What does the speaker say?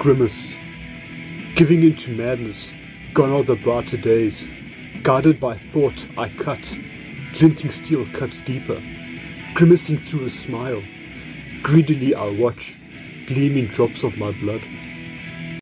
grimace. Giving into madness, gone are the brighter days. Guided by thought, I cut. Glinting steel cuts deeper. Grimacing through a smile. Greedily I watch, gleaming drops of my blood.